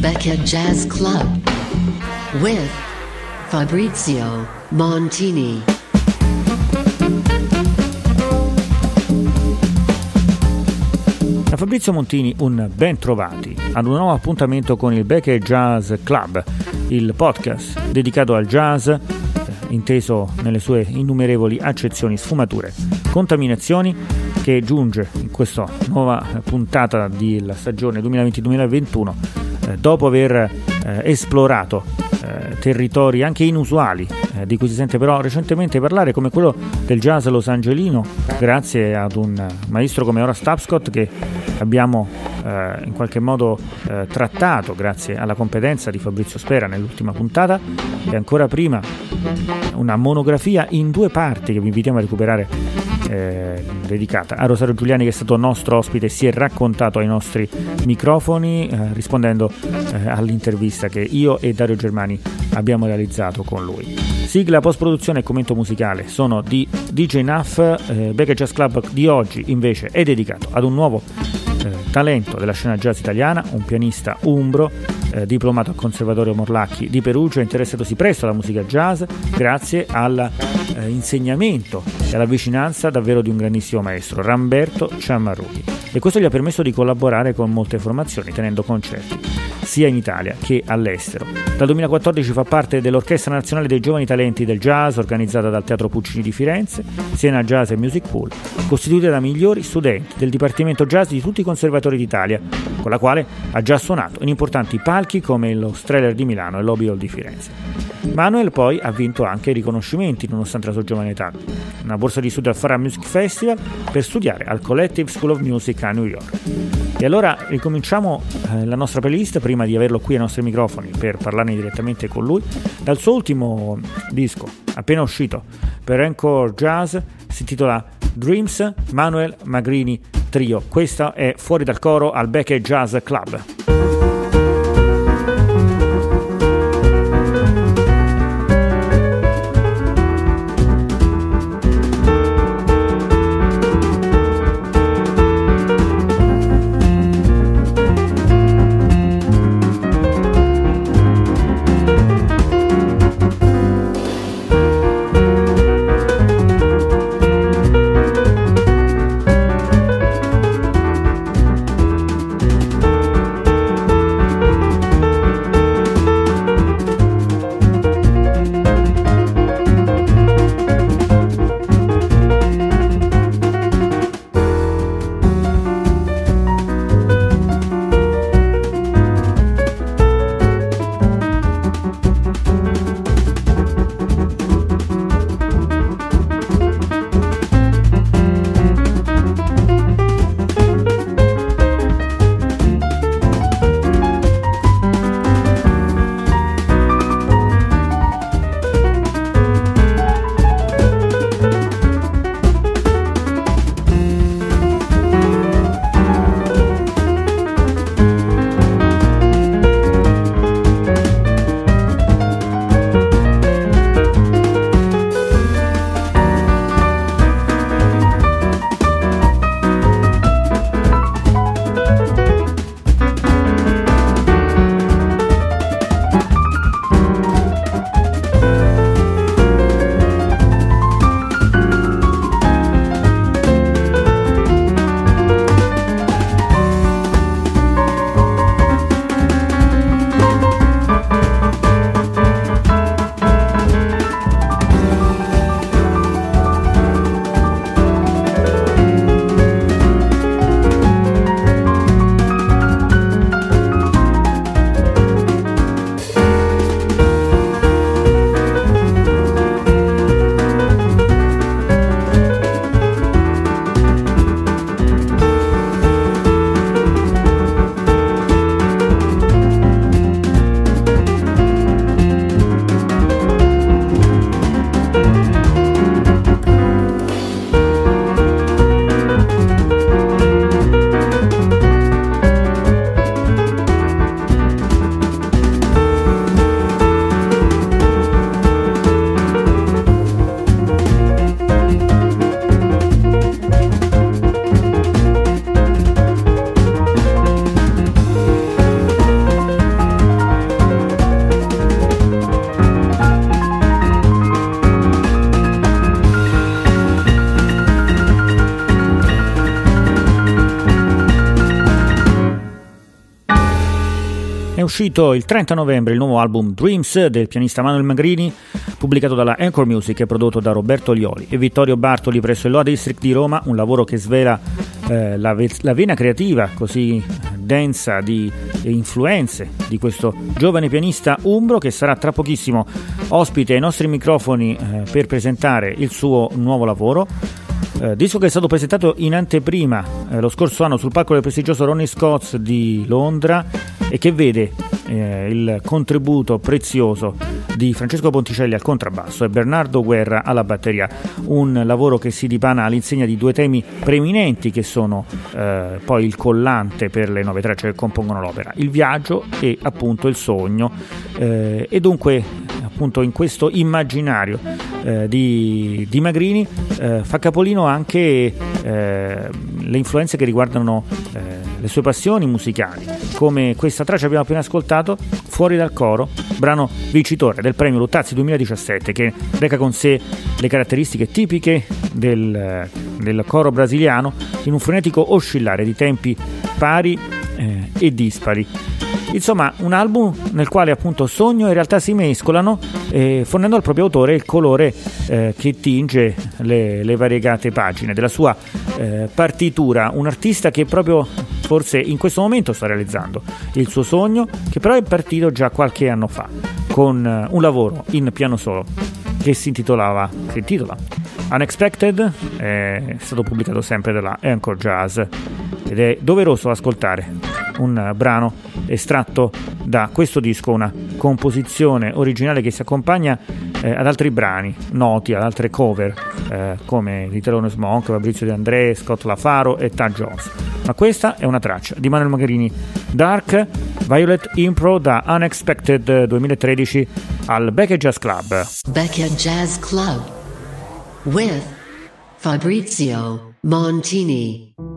Becca Jazz Club with Fabrizio Montini. Da Fabrizio Montini un ben trovati ad un nuovo appuntamento con il Becker Jazz Club, il podcast dedicato al jazz, inteso nelle sue innumerevoli accezioni, sfumature, contaminazioni, che giunge in questa nuova puntata della stagione 2020-2021 eh, dopo aver eh, esplorato eh, territori anche inusuali, eh, di cui si sente però recentemente parlare, come quello del jazz los angelino, grazie ad un maestro come Horace Tapscott che abbiamo eh, in qualche modo eh, trattato grazie alla competenza di Fabrizio Spera nell'ultima puntata. E ancora prima una monografia in due parti che vi invitiamo a recuperare eh, dedicata a Rosario Giuliani che è stato nostro ospite si è raccontato ai nostri microfoni eh, rispondendo eh, all'intervista che io e Dario Germani abbiamo realizzato con lui. Sigla, post-produzione e commento musicale sono di DJ Nuff, eh, Becca Jazz Club di oggi invece è dedicato ad un nuovo eh, talento della scena jazz italiana, un pianista umbro, eh, diplomato al Conservatorio Morlacchi di Perugia, interessatosi presto alla musica jazz grazie all'insegnamento eh, e alla vicinanza davvero di un grandissimo maestro, Ramberto Ciammarruti. E questo gli ha permesso di collaborare con molte formazioni, tenendo concerti sia in Italia che all'estero. Dal 2014 fa parte dell'Orchestra Nazionale dei Giovani Talenti del Jazz, organizzata dal Teatro Puccini di Firenze, Siena Jazz e Music Pool, costituita da migliori studenti del Dipartimento Jazz di tutti i conservatori d'Italia, con la quale ha già suonato in importanti palchi come lo Streller di Milano e l'Obi Hall di Firenze. Manuel poi ha vinto anche riconoscimenti nonostante la sua giovane età, una borsa di studio al Farah Music Festival per studiare al Collective School of Music a New York. E allora ricominciamo eh, la nostra playlist prima di averlo qui ai nostri microfoni per parlarne direttamente con lui. Dal suo ultimo disco, appena uscito per Encore Jazz, si intitola Dreams Manuel Magrini Trio. Questo è Fuori dal coro al Becker Jazz Club. Uscito il 30 novembre il nuovo album Dreams del pianista Manuel Magrini, pubblicato dalla Anchor Music e prodotto da Roberto Lioli e Vittorio Bartoli presso il Loa District di Roma, un lavoro che svela eh, la, ve- la, vena creativa così densa di influenze di questo giovane pianista umbro che sarà tra pochissimo ospite ai nostri microfoni eh, per presentare il suo nuovo lavoro. Eh, disco che è stato presentato in anteprima eh, lo scorso anno sul palco del prestigioso Ronnie Scott's di Londra e che vede eh, il contributo prezioso di Francesco Ponticelli al contrabbasso e Bernardo Guerra alla batteria, un lavoro che si dipana all'insegna di due temi preeminenti che sono eh, poi il collante per le nove tracce che compongono l'opera, il viaggio e appunto il sogno. Eh, e dunque appunto in questo immaginario eh, di, di, Magrini eh, fa capolino anche eh, le influenze che riguardano eh, le sue passioni musicali, come questa traccia abbiamo appena ascoltato, Fuori dal coro, brano vincitore del premio Luttazzi 2017, che reca con sé le caratteristiche tipiche del, del coro brasiliano in un frenetico oscillare di tempi pari e dispari. Insomma, un album nel quale appunto sogno e realtà si mescolano, eh, fornendo al proprio autore il colore eh, che tinge le, le, variegate pagine della sua eh, partitura. Un artista che proprio forse in questo momento sta realizzando il suo sogno, che però è partito già qualche anno fa, con eh, un lavoro in piano solo che si intitolava, si intitola Unexpected, è stato pubblicato sempre dalla Anchor Jazz ed è doveroso ascoltare un brano estratto da questo disco, una composizione originale che si accompagna eh, ad altri brani noti, ad altre cover eh, come di Telone Monk, Fabrizio De André, Scott Lafaro e Tad Jones. Ma questa è una traccia di Manuel Magherini Dark Violet Impro da Unexpected 2013 al Beckett Jazz Club. Beckett Jazz Club with Fabrizio Montini.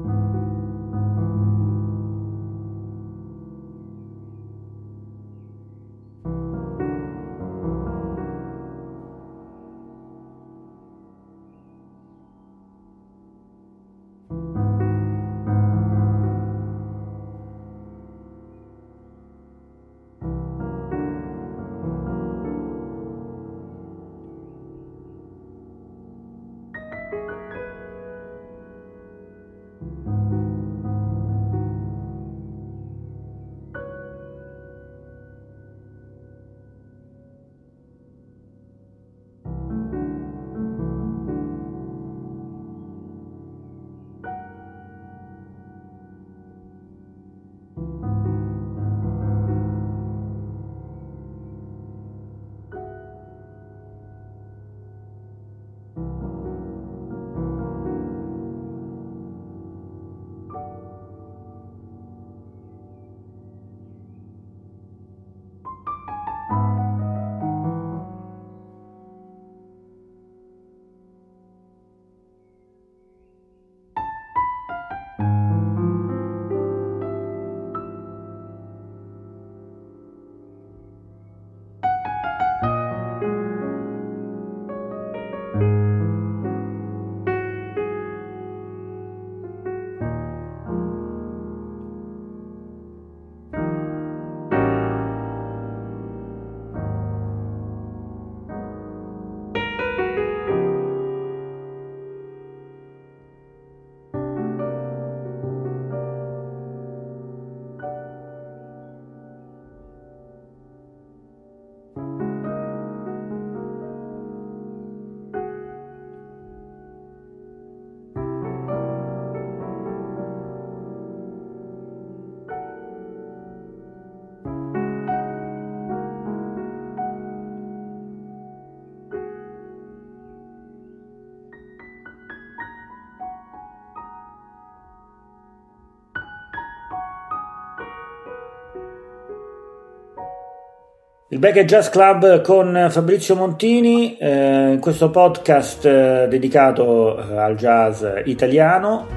Il Beckett Jazz Club con Fabrizio Montini, eh, questo podcast eh, dedicato eh, al jazz italiano,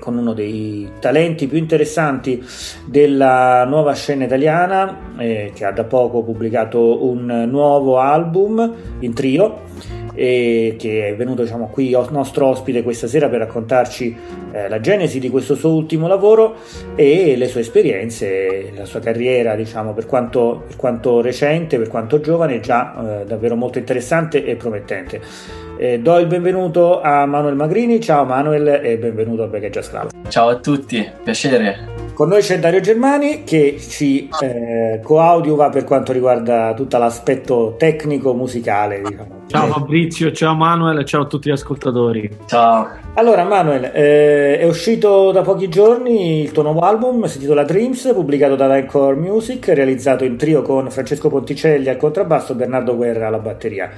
con uno dei talenti più interessanti della nuova scena italiana, eh, che ha da poco pubblicato un nuovo album in trio e che è venuto diciamo, qui nostro ospite questa sera per raccontarci eh, la genesi di questo suo ultimo lavoro e le sue esperienze, la sua carriera diciamo, per, quanto, per quanto recente, per quanto giovane, già eh, davvero molto interessante e promettente. Eh, do il benvenuto a Manuel Magrini, ciao Manuel e benvenuto a Jazz Club. Ciao a tutti, piacere. Con noi c'è Dario Germani che ci eh, coadiuva per quanto riguarda tutto l'aspetto tecnico musicale. Diciamo. Ciao Fabrizio, ciao Manuel, ciao a tutti gli ascoltatori. Ciao. Allora Manuel, eh, è uscito da pochi giorni il tuo nuovo album, si intitola Dreams, pubblicato da Encore Music, realizzato in trio con Francesco Ponticelli al contrabbasso e Bernardo Guerra alla batteria.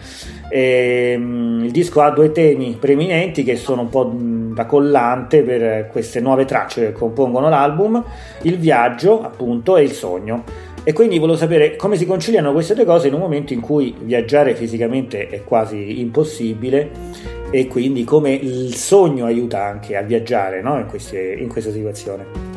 E, um, il disco ha due temi preeminenti che sono un po' da collante per queste nuove tracce che compongono l'album, il viaggio appunto e il sogno. E quindi volevo sapere come si conciliano queste due cose in un momento in cui viaggiare fisicamente è quasi impossibile e quindi come il sogno aiuta anche a viaggiare no? in, queste, in questa situazione.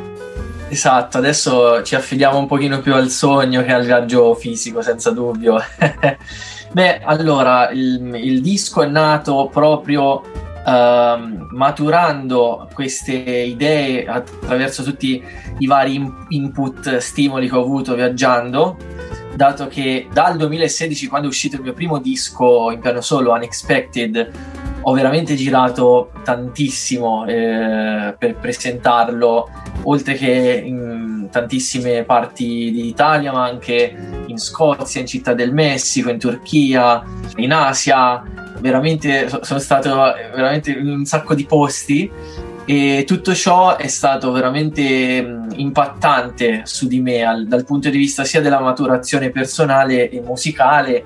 Esatto, adesso ci affidiamo un pochino più al sogno che al viaggio fisico, senza dubbio. Beh, allora, il, il disco è nato proprio uh, maturando queste idee attraverso tutti i vari in- input, stimoli che ho avuto viaggiando, dato che dal 2016, quando è uscito il mio primo disco in piano solo, Unexpected, ho veramente girato tantissimo eh, per presentarlo, oltre che in tantissime parti d'Italia, ma anche in Scozia, in Città del Messico, in Turchia, in Asia. Veramente sono stato veramente in un sacco di posti. E tutto ciò è stato veramente impattante su di me al, dal punto di vista sia della maturazione personale e musicale.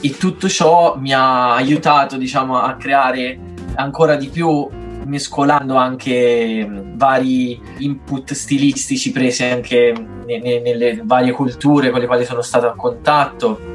E tutto ciò mi ha aiutato diciamo a creare ancora di più mescolando anche vari input stilistici presi anche ne, ne, nelle varie culture con le quali sono stato a contatto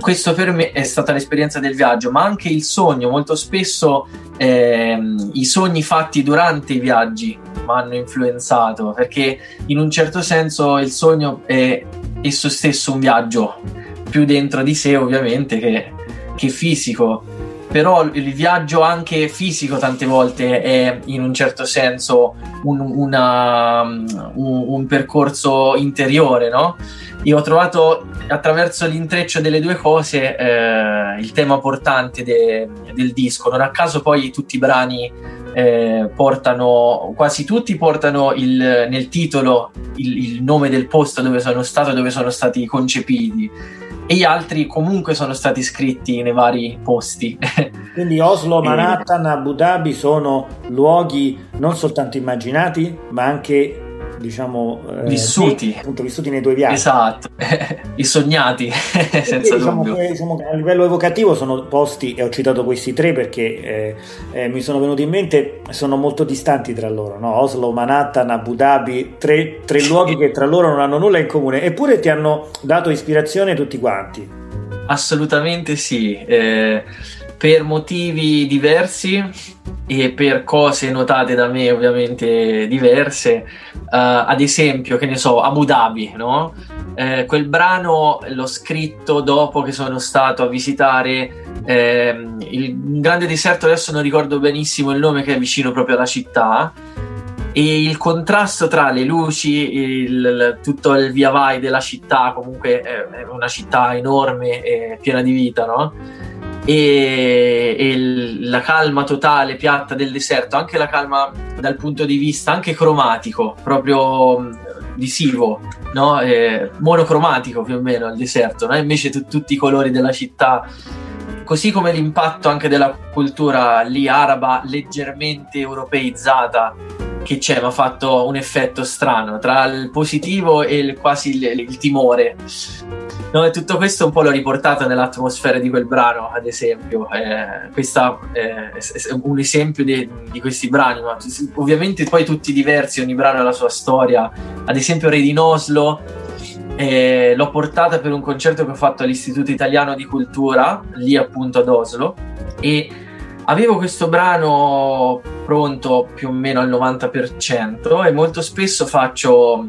questo per me è stata l'esperienza del viaggio, ma anche il sogno. Molto spesso ehm, i sogni fatti durante i viaggi mi hanno influenzato, perché in un certo senso il sogno è esso stesso un viaggio, più dentro di sé ovviamente che, che fisico. Però il viaggio anche fisico tante volte è in un certo senso un, una, un, un percorso interiore, no? Io ho trovato attraverso l'intreccio delle due cose eh, il tema portante de, del disco. Non a caso poi tutti i brani eh, portano, quasi tutti portano il, nel titolo il, il, nome del posto dove sono stato dove sono stati concepiti. E gli altri comunque sono stati scritti nei vari posti. Quindi Oslo, Manhattan, Abu Dhabi sono luoghi non soltanto immaginati, ma anche diciamo eh, vissuti. appunto vissuti nei tuoi viaggi esatto. I sognati senza diciamo, dubbio. diciamo a livello evocativo sono posti e ho citato questi tre perché eh, eh, mi sono venuti in mente sono molto distanti tra loro no? Oslo, Manhattan, Abu Dhabi tre, tre luoghi che tra loro non hanno nulla in comune eppure ti hanno dato ispirazione tutti quanti. Assolutamente sì. Eh, per motivi diversi e per cose notate da me ovviamente diverse, uh, ad esempio, che ne so, Abu Dhabi, no? Eh, quel brano l'ho scritto dopo che sono stato a visitare eh, il grande deserto, adesso non ricordo benissimo il nome che è vicino proprio alla città, e il contrasto tra le luci, il, tutto il via vai della città, comunque è una città enorme e piena di vita, no? E, e la calma totale, piatta del deserto, anche la calma dal punto di vista anche cromatico, proprio mm, visivo, no? eh, monocromatico più o meno al deserto, no? invece t- tutti i colori della città, così come l'impatto anche della cultura lì araba leggermente europeizzata che c'è, mi ha fatto un effetto strano tra il positivo e il, quasi il, il timore. No, e tutto questo un po' l'ho riportato nell'atmosfera di quel brano, ad esempio. Eh, questo è un esempio di, di, questi brani, ma ovviamente poi tutti diversi, ogni brano ha la sua storia. Ad esempio, Re di Oslo eh, l'ho portata per un concerto che ho fatto all'Istituto Italiano di Cultura, lì appunto ad Oslo, e avevo questo brano pronto più o meno al 90% e molto spesso faccio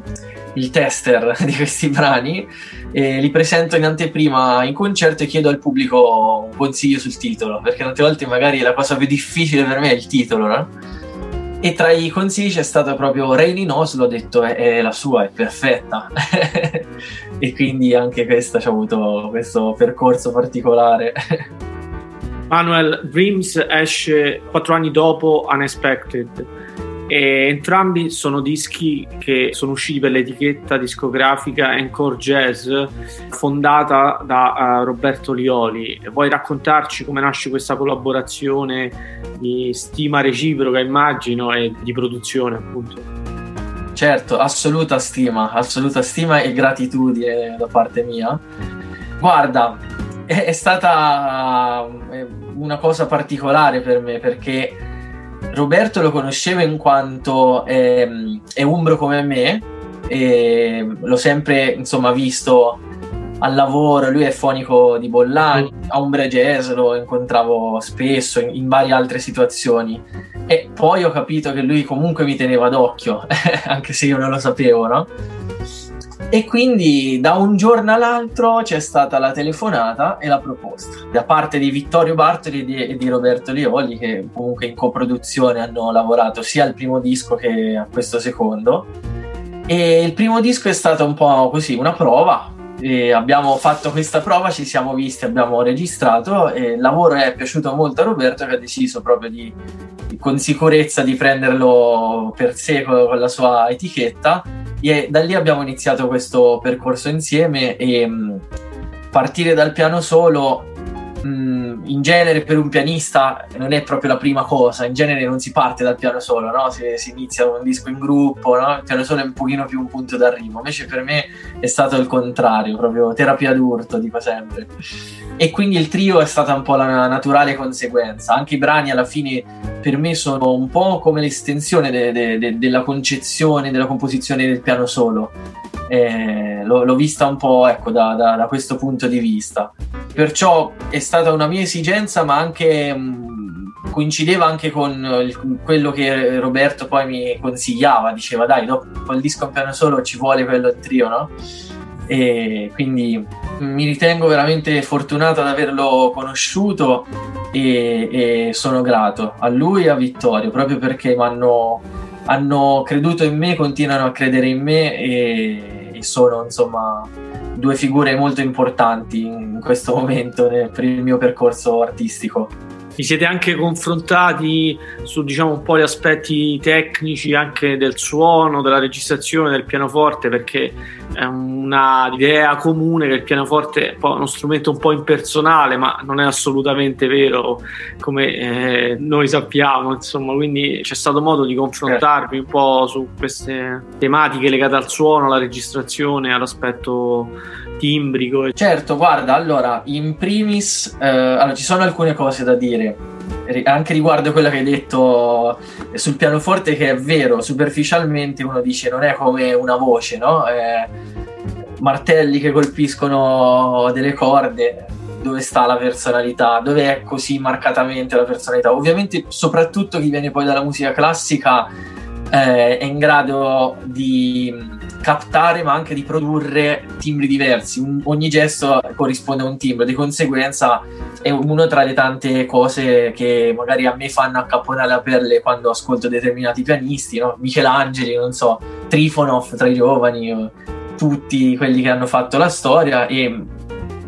il tester di questi brani e li presento in anteprima in concerto e chiedo al pubblico un consiglio sul titolo, perché tante volte magari la cosa più difficile per me è il titolo, no? E tra i consigli c'è stato proprio Rain in Oslo, ho detto è, è la sua, è perfetta. e quindi anche questa ci ha avuto questo percorso particolare. Manuel, Dreams esce quattro anni dopo Unexpected e entrambi sono dischi che sono usciti per l'etichetta discografica Encore Jazz fondata da uh, Roberto Lioli. Vuoi raccontarci come nasce questa collaborazione di stima reciproca immagino e di produzione appunto? Certo, assoluta stima, assoluta stima e gratitudine da parte mia. Guarda, è, è stata eh, una cosa particolare per me perché Roberto lo conoscevo in quanto è, è umbro come me e l'ho sempre insomma visto al lavoro, lui è fonico di Bollani, a Umbra Jazz lo incontravo spesso in, in, varie altre situazioni e poi ho capito che lui comunque mi teneva d'occhio, anche se io non lo sapevo, no? E quindi da un giorno all'altro c'è stata la telefonata e la proposta da parte di Vittorio Bartoli e di, Roberto Lioli, che comunque in coproduzione hanno lavorato sia al primo disco che a questo secondo. E il primo disco è stato un po' così, una prova. E abbiamo fatto questa prova, ci siamo visti, abbiamo registrato e il lavoro è piaciuto molto a Roberto che ha deciso proprio di, con sicurezza di prenderlo per sé con la sua etichetta. E da lì abbiamo iniziato questo percorso insieme e partire dal piano solo mh, mm, in genere per un pianista non è proprio la prima cosa, in genere non si parte dal piano solo, no? si, si, inizia un disco in gruppo, no? il piano solo è un pochino più un punto d'arrivo, invece per me è stato il contrario, proprio terapia d'urto, dico sempre. E quindi il trio è stata un po' la naturale conseguenza, anche i brani alla fine per me sono un po' come l'estensione de- de- de- della concezione, della composizione del piano solo. Eh, l'ho, l'ho, vista un po' ecco, da, da, da, questo punto di vista. Perciò è stata una mia esigenza, ma anche mh, coincideva anche con il, quello che Roberto poi mi consigliava. Diceva, dai, dopo il disco in piano solo ci vuole quello in trio, no? E quindi mi ritengo veramente fortunato ad averlo conosciuto e, e sono grato a lui e a Vittorio proprio perché hanno, hanno creduto in me, continuano a credere in me e, e sono insomma due figure molto importanti in questo momento per il mio percorso artistico vi siete anche confrontati su diciamo un po' gli aspetti tecnici anche del suono, della registrazione del pianoforte? Perché è una idea comune che il pianoforte è uno strumento un po' impersonale ma non è assolutamente vero come eh, noi sappiamo insomma. Quindi c'è stato modo di confrontarvi un po' su queste tematiche legate al suono, alla registrazione, all'aspetto timbrico. Certo, guarda, allora, in primis, eh, allora, ci sono alcune cose da dire, anche riguardo quello che hai detto sul pianoforte, che è vero, superficialmente uno dice non è come una voce, no? Eh, martelli che colpiscono delle corde, dove sta la personalità, dove è così marcatamente la personalità. Ovviamente, soprattutto chi viene poi dalla musica classica eh, è in grado di captare ma anche di produrre timbri diversi. Un, ogni gesto corrisponde a un timbro, di conseguenza è una tra le tante cose che magari a me fanno accapponare la pelle quando ascolto determinati pianisti, no? Michelangeli, non so, Trifonov tra i giovani, tutti quelli che hanno fatto la storia e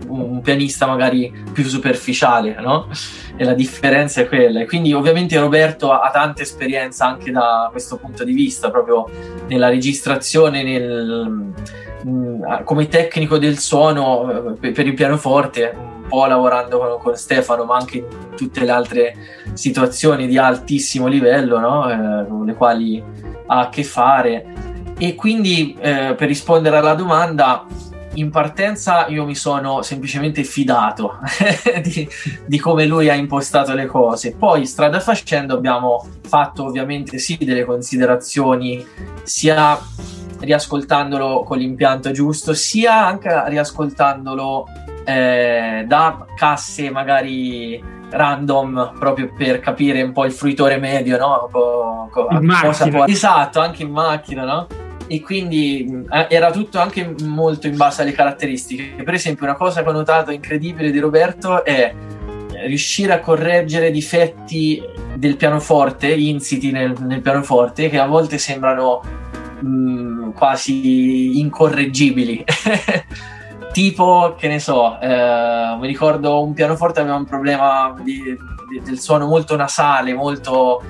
un pianista magari più superficiale, no? E la differenza è quella. E quindi ovviamente Roberto ha, ha tanta esperienza anche da questo punto di vista, proprio nella registrazione, nel, mh, come tecnico del suono per, per il pianoforte, un po' lavorando con, con, Stefano, ma anche in tutte le altre situazioni di altissimo livello, no? eh, con le quali ha a che fare. E quindi eh, per rispondere alla domanda, in partenza io mi sono semplicemente fidato di, di, come lui ha impostato le cose. Poi, strada facendo, abbiamo fatto ovviamente sì delle considerazioni, sia riascoltandolo con l'impianto giusto, sia anche riascoltandolo eh, da casse magari random proprio per capire un po' il fruitore medio, no? Co- co- cosa può... Esatto, anche in macchina, no? E quindi eh, era tutto anche molto in base alle caratteristiche. Per esempio, una cosa che ho notato incredibile di Roberto è riuscire a correggere difetti del pianoforte, insiti nel, nel pianoforte, che a volte sembrano mh, mm, quasi incorreggibili. tipo, che ne so, eh, mi ricordo un pianoforte aveva un problema di, di, del suono molto nasale, molto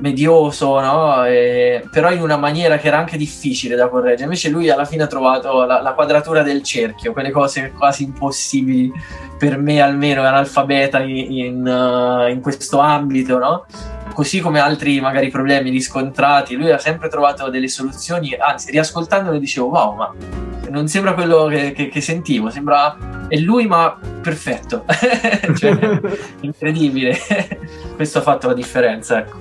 medioso, no? E, però in una maniera che era anche difficile da correggere. Invece lui alla fine ha trovato la, la quadratura del cerchio, quelle cose quasi impossibili per me almeno analfabeta in, in, uh, in questo ambito, no? Così come altri magari problemi riscontrati, lui ha sempre trovato delle soluzioni, anzi riascoltandolo dicevo wow, ma non sembra quello che, che, che sentivo, sembra è lui ma perfetto, cioè, incredibile, questo ha fatto la differenza, ecco.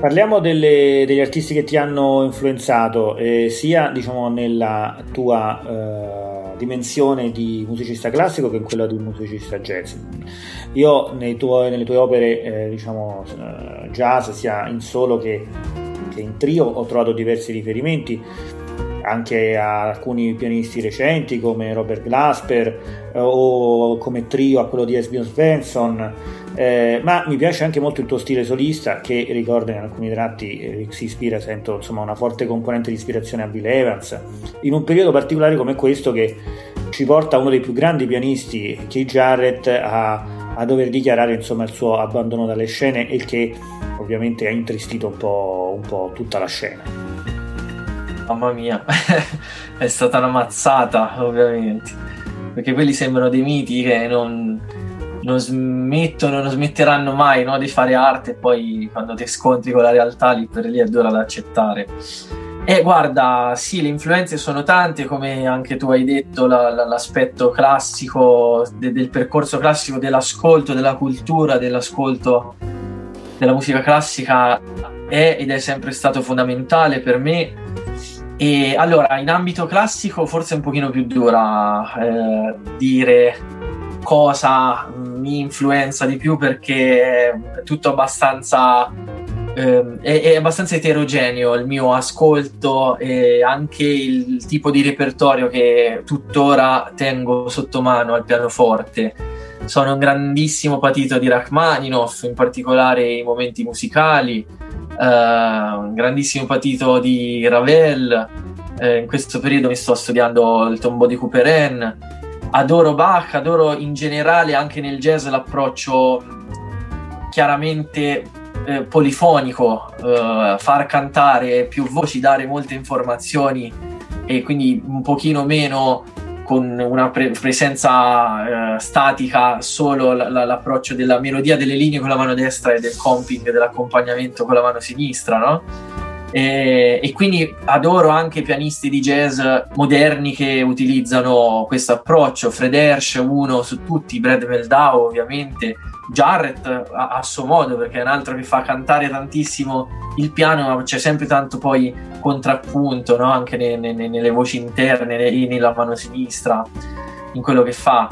Parliamo delle, degli artisti che ti hanno influenzato, eh, sia diciamo, nella tua eh, dimensione di musicista classico che in quella di un musicista jazz. Io tuoi, nelle tue opere eh, diciamo, eh, jazz, sia in solo che, che in trio, ho trovato diversi riferimenti anche a alcuni pianisti recenti come Robert Glasper eh, o come trio a quello di Esbjörn Svensson. Eh, ma mi piace anche molto il tuo stile solista che ricorda in alcuni tratti eh, si ispira, sento insomma una forte componente di ispirazione a Bill Evans. In un periodo particolare come questo che ci porta uno dei più grandi pianisti Keith Jarrett a, a dover dichiarare insomma il suo abbandono dalle scene il che ovviamente ha intristito un po', un po tutta la scena mamma mia, è stata una mazzata ovviamente, perché quelli sembrano dei miti che non, non smettono, non smetteranno mai no, di fare arte e poi quando ti scontri con la realtà lì per lì è dura da accettare. E guarda, sì, le influenze sono tante, come anche tu hai detto, la, la, l'aspetto classico de, del percorso classico dell'ascolto, della cultura, dell'ascolto della musica classica è ed è sempre stato fondamentale per me e allora, in ambito classico forse è un pochino più dura eh, dire cosa mi influenza di più perché è tutto abbastanza eh, è, è, abbastanza eterogeneo il mio ascolto e anche il tipo di repertorio che tuttora tengo sotto mano al pianoforte. Sono un grandissimo patito di Rachmaninoff, in particolare i momenti musicali un grandissimo patito di Ravel. Uh, in questo periodo mi sto studiando il tombo di Couperin. Adoro Bach, adoro in generale anche nel jazz l'approccio chiaramente eh, polifonico, eh, far cantare più voci, dare molte informazioni e quindi un pochino meno con una pre- presenza eh, statica solo l- l- l'approccio della melodia delle linee con la mano destra e del comping dell'accompagnamento con la mano sinistra, no? E, e, quindi adoro anche pianisti di jazz moderni che utilizzano questo approccio. Fred Hersch, uno su tutti, Brad Meldau ovviamente, Jarrett a, a, suo modo perché è un altro che fa cantare tantissimo il piano ma c'è sempre tanto poi contrappunto no? anche ne, ne, nelle voci interne nella mano sinistra in quello che fa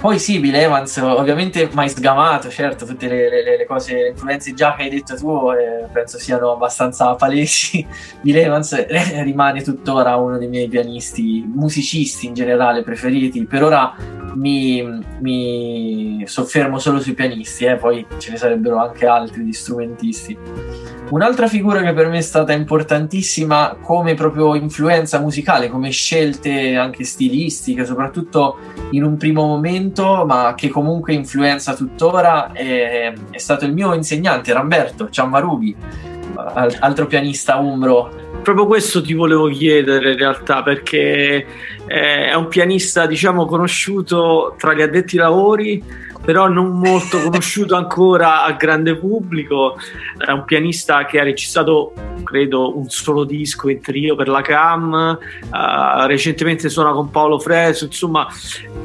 poi sì, Bill Evans ovviamente mai sgamato, certo, tutte le, le, le cose, le influenze già che hai detto tu eh, penso siano abbastanza palesi. Bill Evans eh, rimane tuttora uno dei miei pianisti, musicisti in generale preferiti. Per ora mi, mi soffermo solo sui pianisti, eh, poi ce ne sarebbero anche altri di strumentisti. Un'altra figura che per me è stata importantissima come proprio influenza musicale, come scelte anche stilistiche, soprattutto in un primo momento, ma che comunque influenza tuttora, è, è stato il mio insegnante Ramberto Ciammarubi, altro pianista umbro. Proprio questo ti volevo chiedere in realtà perché è un pianista diciamo conosciuto tra gli addetti lavori però non molto conosciuto ancora al grande pubblico. È un pianista che ha registrato, credo, un solo disco in trio per la CAM. Uh, recentemente suona con Paolo Fresu, insomma,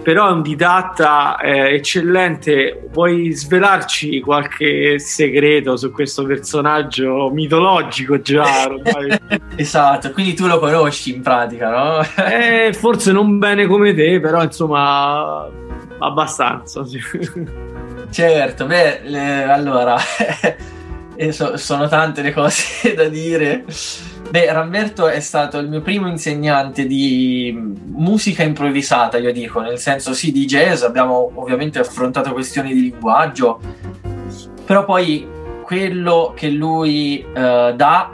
però è un didatta eh, eccellente. Vuoi svelarci qualche segreto su questo personaggio mitologico già? esatto, quindi tu lo conosci in pratica, no? eh, forse non bene come te, però insomma abbastanza. Sì. Certo, beh, le, allora, so, sono tante le cose da dire. Beh, Ramberto è stato il mio primo insegnante di musica improvvisata, io dico, nel senso sì di jazz, abbiamo ovviamente affrontato questioni di linguaggio, però poi quello che lui uh, dà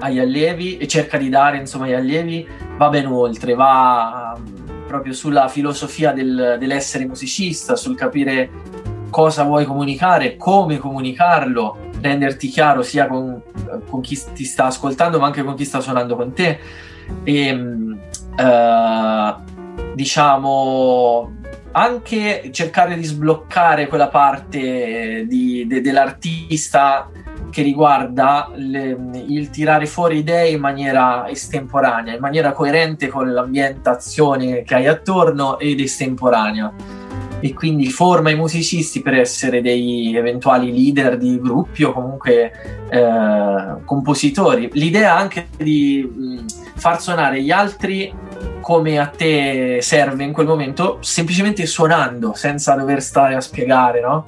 agli allievi e cerca di dare insomma agli allievi va ben oltre, va proprio sulla filosofia del, dell'essere musicista, sul capire cosa vuoi comunicare, come comunicarlo, renderti chiaro sia con, con, chi ti sta ascoltando ma anche con chi sta suonando con te. E uh, diciamo anche cercare di sbloccare quella parte di, de, dell'artista che riguarda le, il tirare fuori idee in maniera estemporanea, in maniera coerente con l'ambientazione che hai attorno ed estemporanea e quindi forma i musicisti per essere dei eventuali leader di gruppi o comunque eh, compositori. L'idea anche di mh, far suonare gli altri come a te serve in quel momento, semplicemente suonando, senza dover stare a spiegare, no?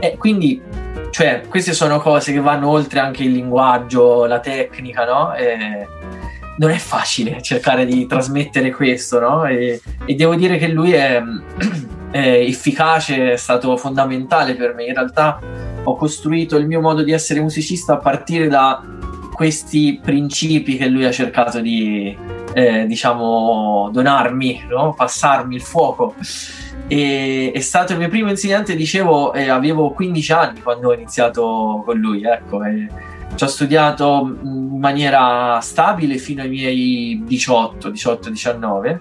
E quindi, cioè, queste sono cose che vanno oltre anche il linguaggio, la tecnica, no? E non è facile cercare di trasmettere questo, no? E, e devo dire che lui è eh, efficace, è stato fondamentale per me. In realtà ho costruito il mio modo di essere musicista a partire da questi principi che lui ha cercato di, eh, diciamo, donarmi, no? passarmi il fuoco. E, è stato il mio primo insegnante, dicevo, eh, avevo 15 anni quando ho iniziato con lui, ecco. E, ci ho studiato in maniera stabile fino ai miei 18, 18, 19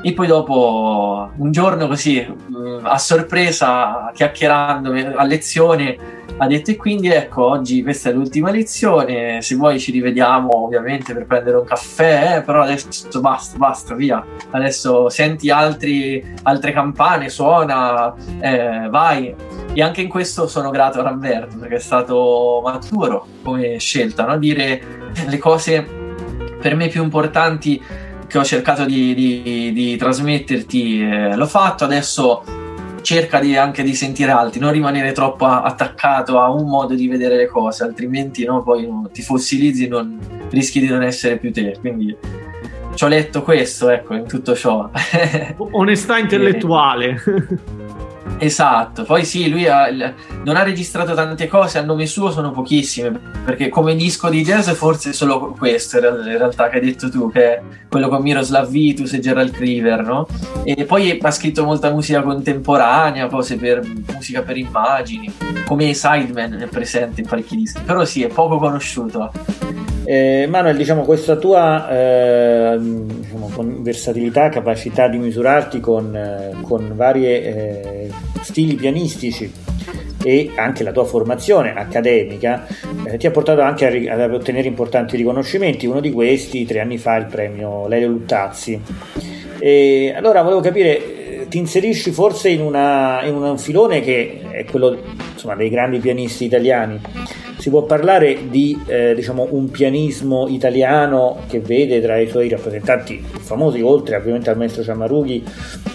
e poi dopo, un giorno così, mm, a sorpresa, chiacchierando a lezione, ha detto e quindi ecco, oggi questa è l'ultima lezione, se vuoi ci rivediamo ovviamente per prendere un caffè, eh, però adesso basta, basta, via. Adesso senti altri, altre campane, suona, eh, vai. E anche in questo sono grato a Ramberto perché è stato maturo come scelta, no? dire le cose per me più importanti che ho cercato di, di, di trasmetterti eh, l'ho fatto, adesso cerca di, anche di sentire altri, non rimanere troppo attaccato a un modo di vedere le cose, altrimenti no, poi no, ti fossilizzi e rischi di non essere più te. Quindi ci ho letto questo, ecco, in tutto ciò. Onestà intellettuale. Esatto, poi sì, lui ha, non ha registrato tante cose, a nome suo sono pochissime, perché come disco di jazz forse solo questo in realtà che hai detto tu, che è quello con Miroslav Vitus e Gerald Criver, no? E poi ha scritto molta musica contemporanea, cose per musica per immagini, come Sideman è presente in parecchi dischi, però sì, è poco conosciuto. Eh, Manuel, diciamo, questa tua eh, diciamo, versatilità, capacità di misurarti con, eh, con varie eh, stili pianistici. E anche la tua formazione accademica eh, ti ha portato anche a, ad ottenere importanti riconoscimenti, uno di questi tre anni fa il premio Lelio Luttazzi. E allora volevo capire, eh, ti inserisci forse in, una, in un filone che è quello insomma, dei grandi pianisti italiani si può parlare di eh, diciamo, un pianismo italiano che vede tra i suoi rappresentanti famosi, oltre ovviamente al maestro Ciamarughi,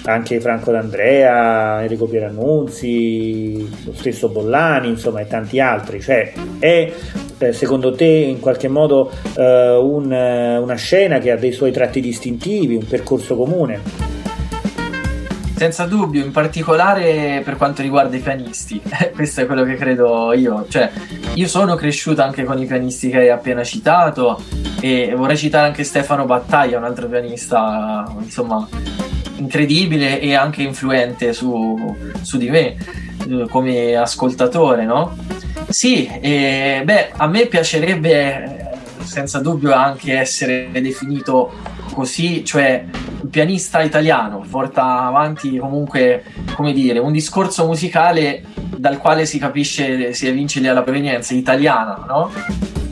anche Franco D'Andrea, Enrico Pierannunzi, lo stesso Bollani, insomma, e tanti altri. Cioè, è eh, secondo te in qualche modo eh, un, una scena che ha dei suoi tratti distintivi, un percorso comune? Senza dubbio, in particolare per quanto riguarda i pianisti, questo è quello che credo io. Cioè, io sono cresciuto anche con i pianisti che hai appena citato e vorrei citare anche Stefano Battaglia, un altro pianista, insomma, incredibile e anche influente su, su di me eh, come ascoltatore, no? Sì, e, beh, a me piacerebbe senza dubbio anche essere definito così, cioè un pianista italiano, porta avanti comunque, come dire, un discorso musicale dal quale si capisce, si evince la provenienza italiana, no?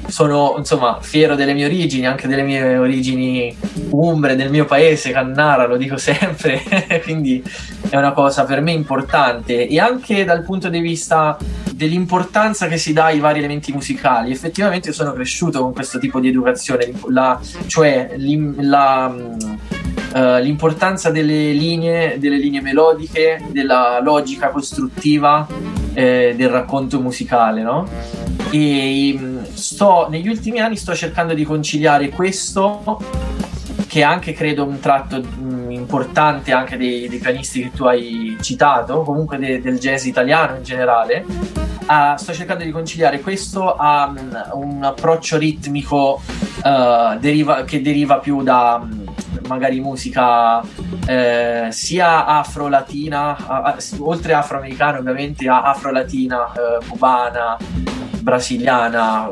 Sono insomma fiero delle mie origini, anche delle mie origini umbre, del mio paese, Cannara, lo dico sempre, quindi è una cosa per me importante e anche dal punto di vista dell'importanza che si dà ai vari elementi musicali. Effettivamente sono cresciuto con questo tipo di educazione, la, cioè la, uh, l'importanza delle linee, delle linee melodiche, della logica costruttiva eh, del racconto musicale, no? E mm, sto, negli ultimi anni sto cercando di conciliare questo, che è anche credo un tratto mm, importante anche dei, dei, pianisti che tu hai citato, comunque de, del jazz italiano in generale. Uh, sto cercando di conciliare questo a um, un approccio ritmico uh, deriva, che deriva più da magari musica eh, sia afro-latina, oltre afro-americana ovviamente, afro-latina, eh, cubana, brasiliana,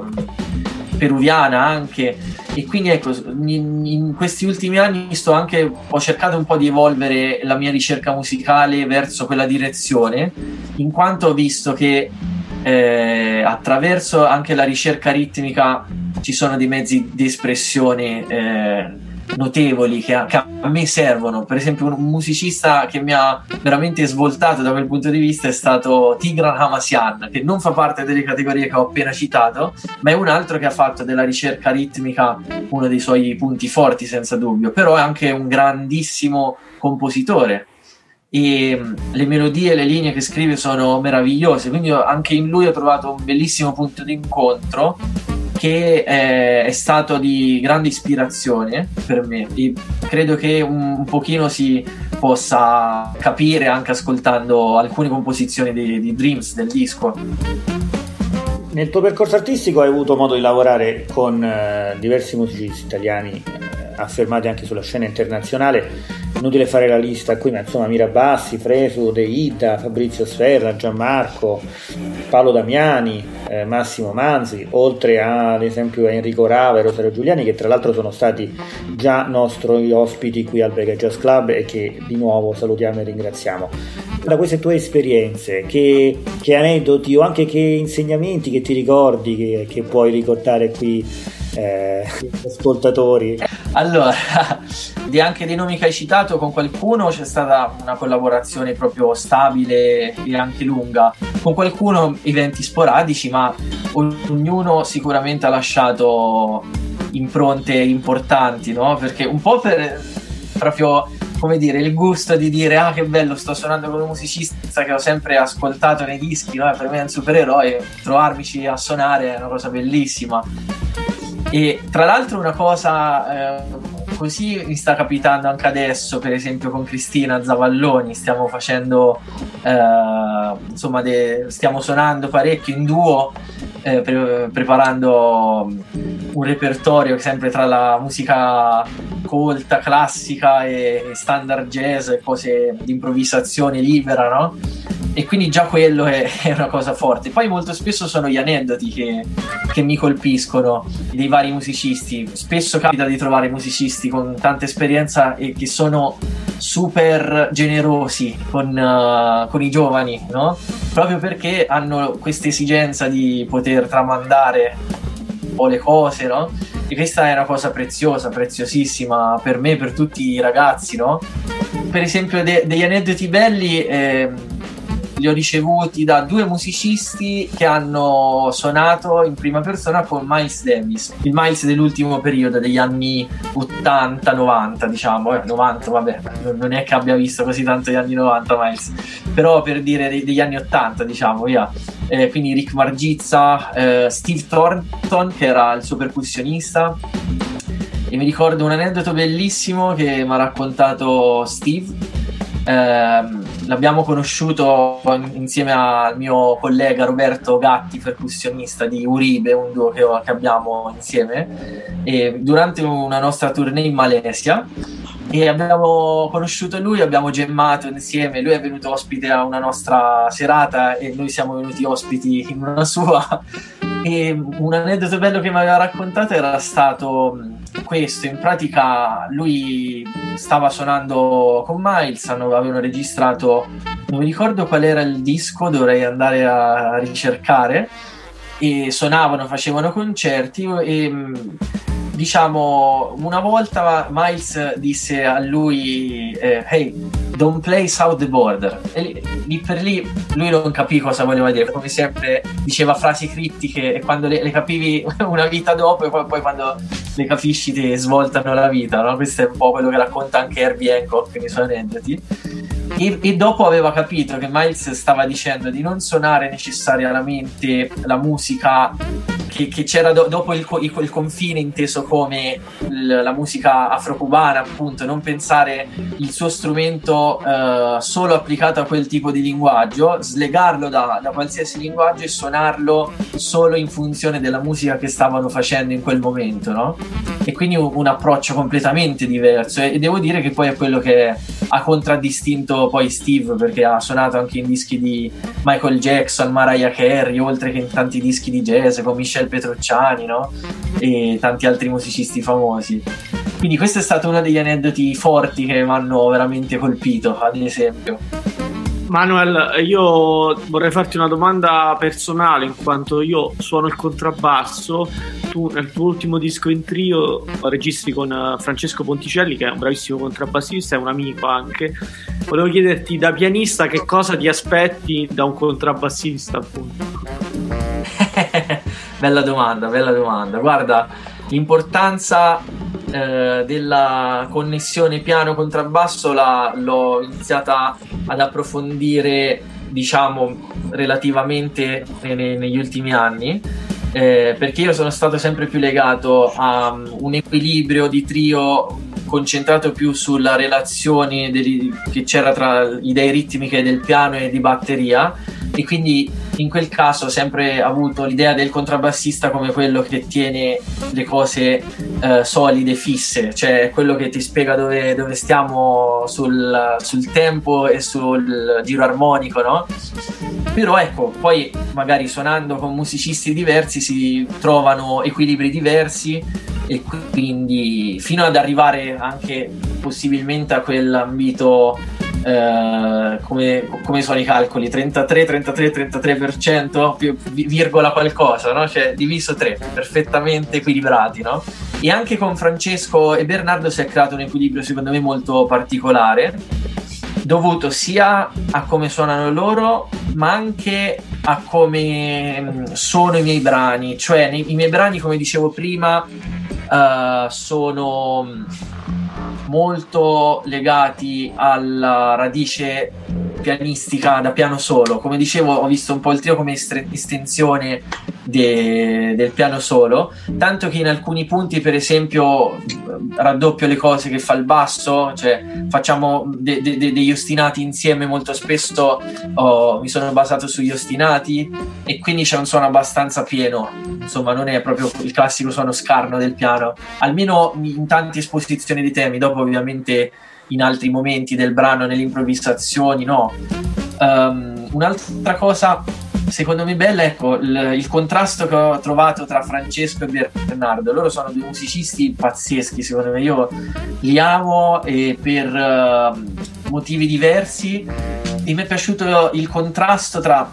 peruviana anche. E quindi ecco, in, in, questi ultimi anni anche, ho cercato un po' di evolvere la mia ricerca musicale verso quella direzione, in quanto ho visto che eh, attraverso anche la ricerca ritmica ci sono dei mezzi di espressione eh, notevoli che a, che a, me servono. Per esempio, un musicista che mi ha veramente svoltato da quel punto di vista è stato Tigran Hamasian, che non fa parte delle categorie che ho appena citato, ma è un altro che ha fatto della ricerca ritmica uno dei suoi punti forti, senza dubbio. Però è anche un grandissimo compositore. E mm, le melodie le linee che scrive sono meravigliose, quindi anche in lui ho trovato un bellissimo punto di incontro che è, è, stato di grande ispirazione per me e credo che un, un pochino si possa capire anche ascoltando alcune composizioni di, di Dreams del disco. Nel tuo percorso artistico hai avuto modo di lavorare con eh, diversi musicisti italiani affermati anche sulla scena internazionale inutile fare la lista qui, ma insomma Mirabassi, Fresu, De Ida, Fabrizio Sferra, Gianmarco, Paolo Damiani, eh, Massimo Manzi, oltre a, ad esempio a Enrico Rava e Rosario Giuliani, che tra l'altro sono stati già nostri ospiti qui al Vega Jazz Club e che di nuovo salutiamo e ringraziamo. Da queste tue esperienze, che, che aneddoti o anche che insegnamenti che ti ricordi, che, che puoi ricordare qui eh, ascoltatori? Allora, di anche dei nomi che hai citato, con qualcuno c'è stata una collaborazione proprio stabile e anche lunga. Con qualcuno eventi sporadici, ma ognuno sicuramente ha lasciato impronte importanti, no? Perché un po' per proprio come dire, il gusto di dire ah che bello sto suonando con un musicista che ho sempre ascoltato nei dischi, no? per me è un supereroe, trovarmici a suonare è una cosa bellissima. E tra l'altro una cosa eh, così mi sta capitando anche adesso, per esempio con Cristina Zavalloni, stiamo facendo, eh, insomma, de- stiamo suonando parecchio in duo, eh, pre- preparando un repertorio sempre tra la musica colta, classica e standard jazz cose di improvvisazione libera, no? e quindi già quello è, è, una cosa forte. Poi molto spesso sono gli aneddoti che, che, mi colpiscono dei vari musicisti. Spesso capita di trovare musicisti con tanta esperienza e che sono super generosi con, uh, con i giovani, no? Proprio perché hanno questa esigenza di poter tramandare un po' le cose, no? E questa è una cosa preziosa, preziosissima per me, per tutti i ragazzi, no? Per esempio, de- degli aneddoti belli. Eh, li ho ricevuti da due musicisti che hanno suonato in prima persona con Miles Davis, il Miles dell'ultimo periodo, degli anni 80-90, diciamo, eh, 90, vabbè, non è che abbia visto così tanto gli anni 90 Miles, però per dire degli anni 80, diciamo, via. Eh, quindi Rick Margizza, eh, Steve Thornton, che era il suo percussionista, e mi ricordo un aneddoto bellissimo che mi ha raccontato Steve eh, l'abbiamo conosciuto insieme al mio collega Roberto Gatti, percussionista di Uribe, un duo che, che abbiamo insieme, durante una nostra tournée in Malesia. E abbiamo conosciuto lui, abbiamo gemmato insieme, lui è venuto ospite a una nostra serata e noi siamo venuti ospiti in una sua e un aneddoto bello che mi aveva raccontato era stato questo, in pratica lui stava suonando con Miles, avevano registrato, non mi ricordo qual era il disco, dovrei andare a ricercare, e suonavano, facevano concerti e diciamo, una volta Miles disse a lui, eh, hey, don't play south the border. E lì, per lì lui non capì cosa voleva dire, come sempre diceva frasi critiche e quando le, le capivi una vita dopo e poi, poi quando le capisci ti svoltano la vita, no? Questo è un po' quello che racconta anche Herbie Hancock nei suoi aneddoti. E, e, dopo aveva capito che Miles stava dicendo di non suonare necessariamente la musica che, che c'era do, dopo il, il, il, confine inteso come il, la musica afro-cubana, appunto, non pensare il suo strumento uh, solo applicato a quel tipo di linguaggio, slegarlo da, da, qualsiasi linguaggio e suonarlo solo in funzione della musica che stavano facendo in quel momento, no? E quindi un, un approccio completamente diverso. E, e devo dire che poi è quello che ha contraddistinto poi Steve, perché ha suonato anche in dischi di Michael Jackson, Mariah Carey, oltre che in tanti dischi di jazz Michelle Michel Petrucciani no? e tanti altri musicisti famosi. Quindi questo è stato uno degli aneddoti forti che mi hanno veramente colpito, ad esempio. Manuel, io vorrei farti una domanda personale in quanto io suono il contrabbasso. Tu nel tuo ultimo disco in trio registri con eh, Francesco Ponticelli, che è un bravissimo contrabbassista, è un amico anche. Volevo chiederti da pianista che cosa ti aspetti da un contrabbassista, appunto. Bella domanda, bella domanda. Guarda, l'importanza eh, della connessione piano-contrabbasso l'ho iniziata ad approfondire, diciamo, relativamente ne, negli ultimi anni. Eh, perché io sono stato sempre più legato a um, un equilibrio di trio concentrato più sulla relazione dei, che c'era tra idee ritmiche del piano e di batteria e quindi in quel caso ho sempre avuto l'idea del contrabbassista come quello che tiene le cose eh, solide, fisse, cioè quello che ti spiega dove, dove stiamo sul, sul, tempo e sul giro armonico, no? Però ecco, poi magari suonando con musicisti diversi si trovano equilibri diversi e quindi fino ad arrivare anche possibilmente a quell'ambito eh, come, come, sono i calcoli 33 33 33% più virgola qualcosa no? cioè diviso 3 perfettamente equilibrati no? e anche con Francesco e Bernardo si è creato un equilibrio secondo me molto particolare dovuto sia a come suonano loro ma anche a come mm, sono i miei brani cioè nei, i miei brani come dicevo prima uh, sono molto legati alla radice pianistica da piano solo. Come dicevo, ho visto un po' il trio come estensione de- del piano solo, tanto che in alcuni punti, per esempio, raddoppio le cose che fa il basso, cioè facciamo de- de- degli ostinati insieme molto spesso, oh, mi sono basato sugli ostinati e quindi c'è un suono abbastanza pieno, insomma non è proprio il classico suono scarno del piano, almeno in tante esposizioni di temi, dopo ovviamente in altri momenti del brano, nelle improvvisazioni, no. Um, un'altra cosa secondo me bella ecco il, il, contrasto che ho trovato tra Francesco e Bernardo loro sono due musicisti pazzeschi secondo me io li amo e per uh, motivi diversi e mi è piaciuto il contrasto tra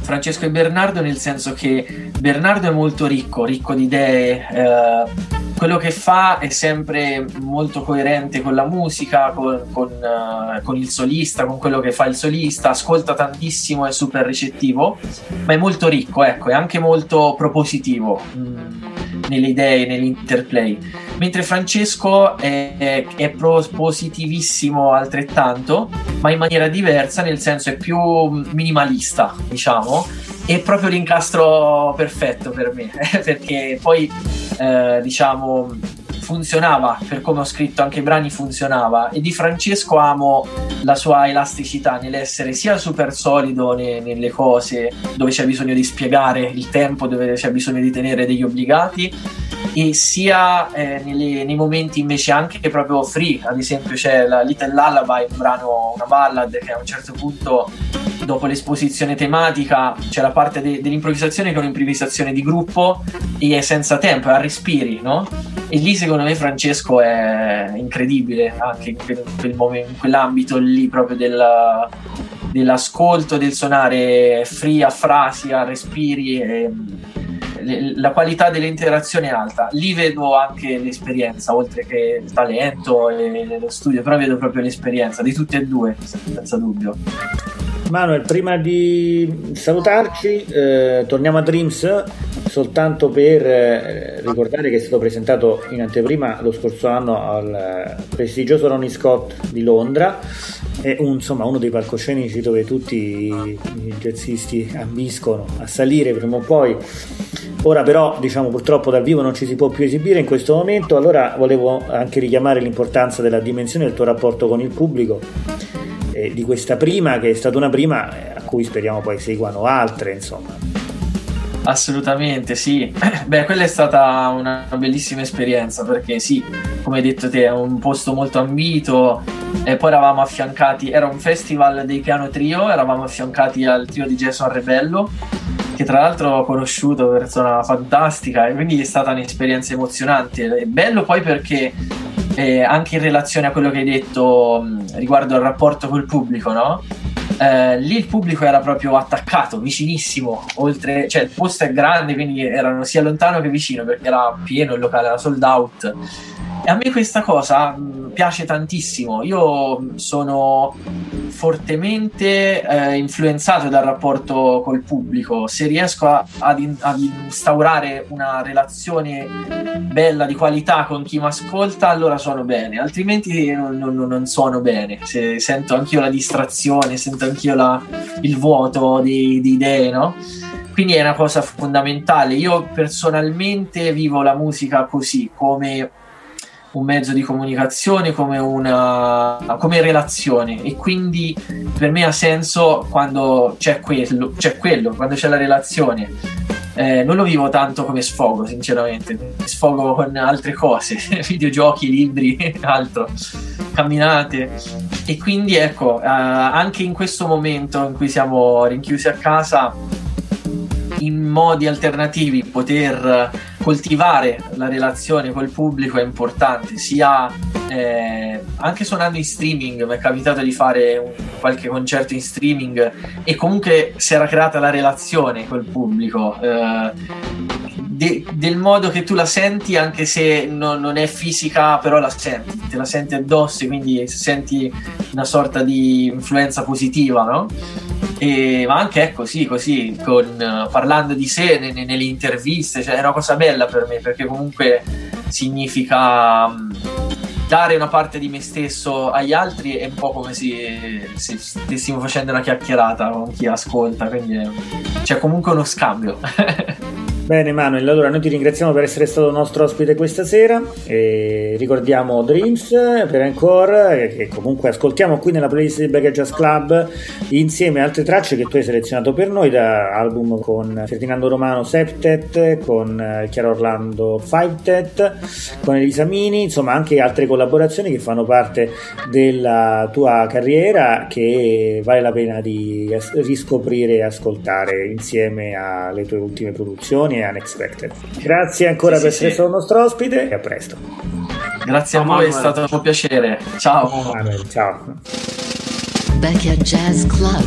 Francesco e Bernardo nel senso che Bernardo è molto ricco ricco di idee uh, quello che fa è sempre molto coerente con la musica, con, con, uh, con, il solista, con quello che fa il solista, ascolta tantissimo, è super ricettivo, ma è molto ricco, ecco, è anche molto propositivo mh, mm, nelle idee, nell'interplay. Mentre Francesco è, è, è positivissimo altrettanto, ma in maniera diversa, nel senso è più minimalista, diciamo, è proprio l'incastro perfetto per me, perché poi eh, diciamo funzionava per come ho scritto anche i brani funzionava. E di Francesco amo la sua elasticità nell'essere sia super solido ne, nelle cose dove c'è bisogno di spiegare il tempo dove c'è bisogno di tenere degli obbligati e sia eh, nelle, nei momenti invece anche proprio free. Ad esempio c'è la Little Lullaby un brano una ballad che a un certo punto dopo l'esposizione tematica c'è la parte de- dell'improvvisazione che è un'improvvisazione di gruppo e è senza tempo, è a respiri, no? E lì secondo me Francesco è incredibile anche in, quel, quel momento, in quell'ambito lì proprio della, dell'ascolto, del suonare free a frasi, a respiri. E, la qualità delle interazioni è alta. Lì vedo anche l'esperienza, oltre che il talento e lo studio, però vedo proprio l'esperienza di tutti e due, senza dubbio. Manuel, prima di salutarci, eh, torniamo a Dreams. soltanto per eh, ricordare che è stato presentato in anteprima lo scorso anno al eh, prestigioso Ronnie Scott di Londra, è un, insomma, uno dei palcoscenici dove tutti i, jazzisti ambiscono a salire prima o poi. Ora però diciamo purtroppo dal vivo non ci si può più esibire in questo momento, allora volevo anche richiamare l'importanza della dimensione del tuo rapporto con il pubblico eh, di questa prima che è stata una prima eh, a cui speriamo poi seguano altre insomma. Assolutamente sì, beh quella è stata una bellissima esperienza perché sì, come hai detto te è un posto molto ambito e poi eravamo affiancati, era un festival dei piano trio, eravamo affiancati al trio di Jason Rebello che tra l'altro ho conosciuto, persona fantastica e quindi è stata un'esperienza emozionante, è bello poi perché eh, anche in relazione a quello che hai detto riguardo al rapporto col pubblico, no? Eh, lì il pubblico era proprio attaccato, vicinissimo, oltre, cioè il posto è grande, quindi erano sia lontano che vicino perché era pieno il locale, era sold out. E a me questa cosa mh, piace tantissimo. Io sono fortemente eh, influenzato dal rapporto col pubblico. Se riesco a, ad, in, ad, instaurare una relazione bella, di qualità con chi mi ascolta, allora suono bene, altrimenti non, non, non suono bene. Se sento anch'io la distrazione, sento anch'io la, il vuoto di, di idee, no? Quindi è una cosa fondamentale. Io personalmente vivo la musica così, come un mezzo di comunicazione, come una come relazione e quindi per me ha senso quando c'è quello, c'è quello quando c'è la relazione. Eh, non lo vivo tanto come sfogo, sinceramente. Sfogo con altre cose, videogiochi, libri, altro, camminate. E quindi ecco, eh, anche in questo momento in cui siamo rinchiusi a casa, in modi alternativi poter coltivare la relazione col pubblico è importante, sia eh, anche suonando in streaming, mi è capitato di fare un, qualche concerto in streaming e comunque si era creata la relazione col pubblico. Eh, de, del modo che tu la senti, anche se non, non, è fisica, però la senti, te la senti addosso, quindi senti una sorta di influenza positiva, no? E, ma anche ecco sì, così, con, uh, parlando di sé ne, ne, nelle interviste, cioè è una cosa bella per me perché comunque significa um, dare una parte di me stesso agli altri è un po' come se, se stessimo facendo una chiacchierata con chi ascolta, quindi c'è comunque uno scambio. Bene Manuel, allora noi ti ringraziamo per essere stato nostro ospite questa sera e ricordiamo Dreams per Encore che comunque ascoltiamo qui nella playlist di Baggage Jazz Club insieme a altre tracce che tu hai selezionato per noi da album con Ferdinando Romano Septet, con eh, Chiaro Orlando Fivetet, con Elisa Mini, insomma anche altre collaborazioni che fanno parte della tua carriera che vale la pena di riscoprire e ascoltare insieme alle tue ultime produzioni Unexpected. Grazie ancora sì, per sì, essere stato nostro ospite e a presto. Grazie a voi, è stato un piacere. Ciao. Manuel, ciao. Becca Jazz Club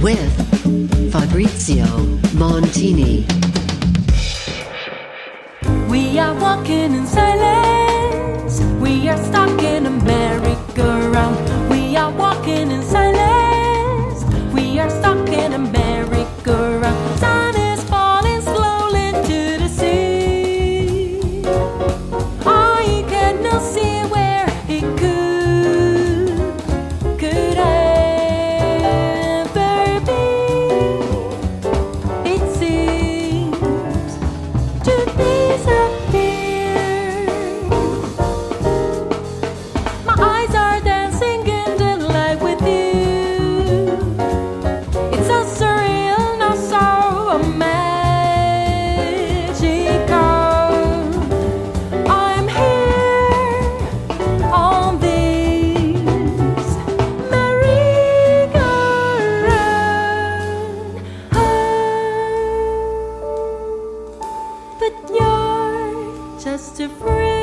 with Fabrizio Montini. We are walking in silence. We are stuck in a merry-go-round. friend.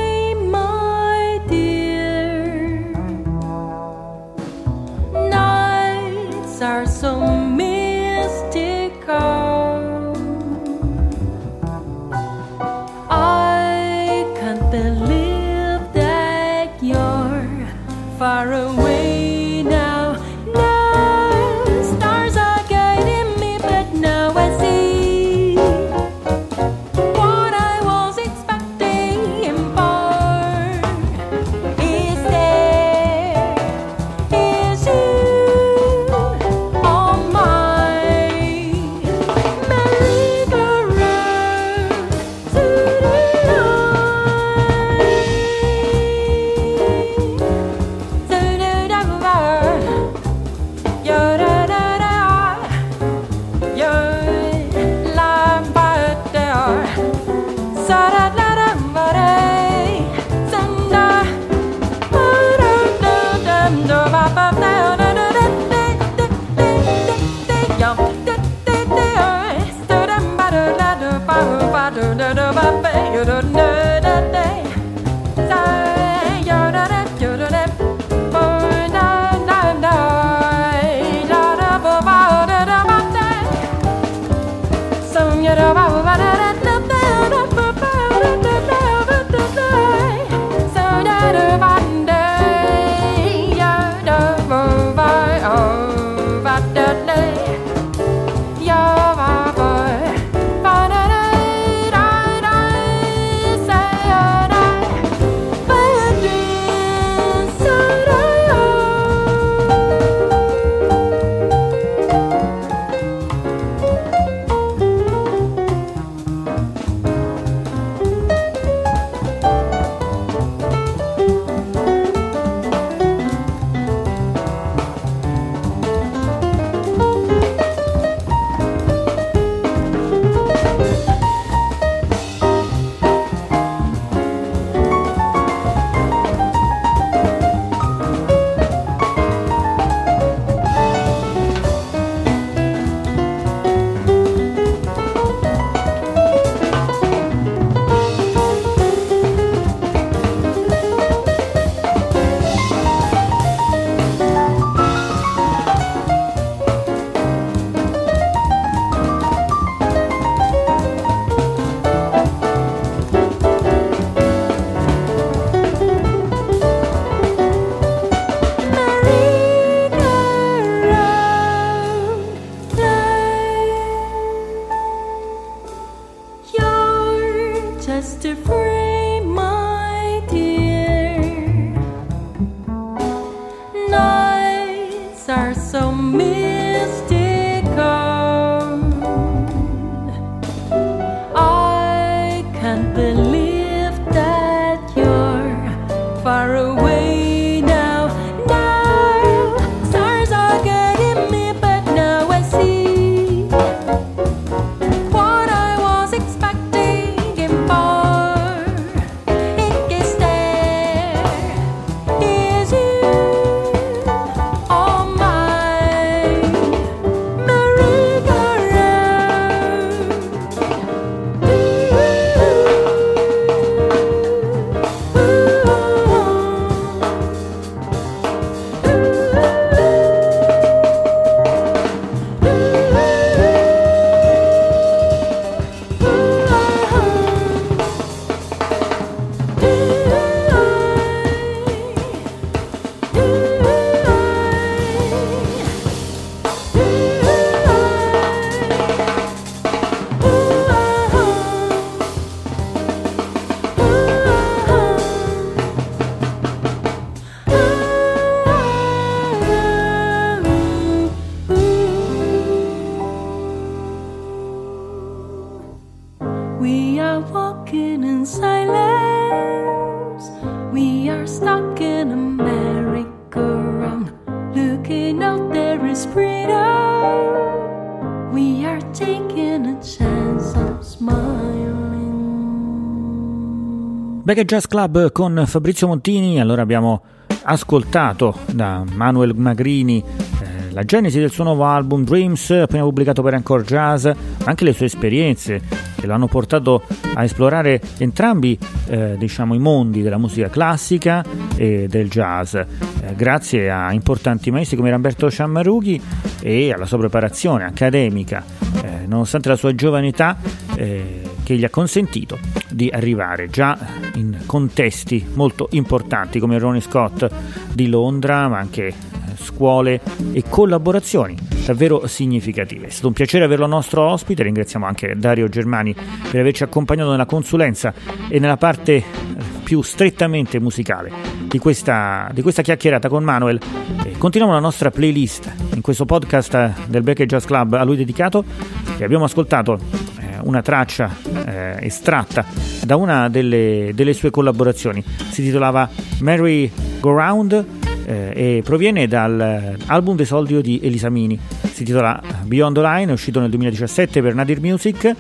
We are walking in silence. We are stuck in a merry-go-round. Looking out, there is freedom. We are taking a chance of smiling. Back at Jazz Club con Fabrizio Montini, allora abbiamo ascoltato da Manuel Magrini eh, la genesi del suo nuovo album Dreams, appena pubblicato per Encore Jazz, anche le sue esperienze che lo hanno portato a esplorare entrambi eh, diciamo, i mondi della musica classica e del jazz, eh, grazie a importanti maestri come Ramberto Ciammarughi e alla sua preparazione accademica, eh, nonostante la sua giovane età, eh, che gli ha consentito di arrivare già in contesti molto importanti come Ronnie Scott di Londra, ma anche scuole e collaborazioni davvero significative. È stato un piacere averlo nostro ospite, ringraziamo anche Dario Germani per averci accompagnato nella consulenza e nella parte più strettamente musicale di questa, di questa chiacchierata con Manuel. Continuiamo la nostra playlist in questo podcast del Beck Jazz Club a lui dedicato e abbiamo ascoltato eh, una traccia eh, estratta da una delle, delle sue collaborazioni. Si titolava Mary Go Round eh, e proviene dall'album d'esordio di Elisamini. Si titola Beyond the Line, è uscito nel 2017 per Nadir Music.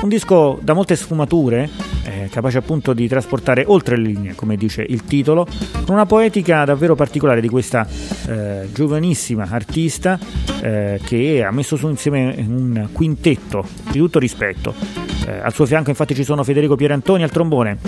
Un disco da molte sfumature, eh, capace appunto di trasportare oltre le linee, come dice il titolo, con una poetica davvero particolare di questa eh, giovanissima artista eh, che ha messo su insieme un quintetto di tutto rispetto. Eh, al suo fianco infatti ci sono Federico Pierantoni al trombone,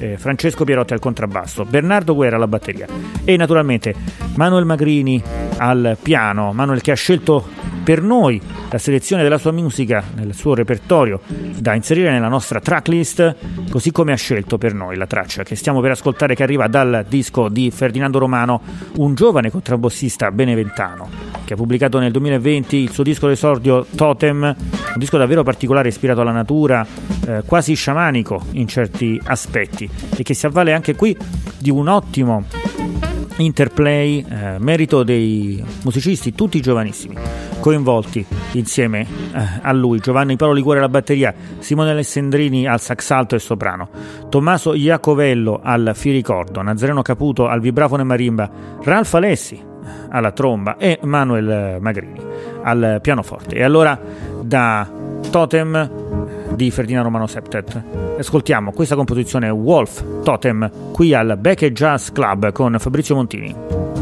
eh, Francesco Pierotti al contrabbasso, Bernardo Guerra alla batteria e naturalmente Manuel Magrini al piano, Manuel che ha scelto per noi la selezione della sua musica nel suo repertorio da inserire nella nostra tracklist, così come ha scelto per noi la traccia che stiamo per ascoltare che arriva dal disco di Ferdinando Romano, un giovane contrabbassista beneventano che ha pubblicato nel 2020 il suo disco d'esordio Totem, un disco davvero particolare ispirato alla natura, eh, quasi sciamanico in certi aspetti e che si avvale anche qui di un ottimo interplay, eh, merito dei musicisti, tutti giovanissimi, coinvolti insieme eh, a lui, Giovanni Paolo Liguore alla batteria, Simone Alessandrini al sax alto e soprano, Tommaso Iacovello al firicordo, Nazareno Caputo al vibrafono e marimba, Ralph Alessi alla tromba e Manuel Magrini al pianoforte. E allora da Totem di Ferdinando Romano Septet ascoltiamo questa composizione Wolf Totem qui al Beck Jazz Club con Fabrizio Montini.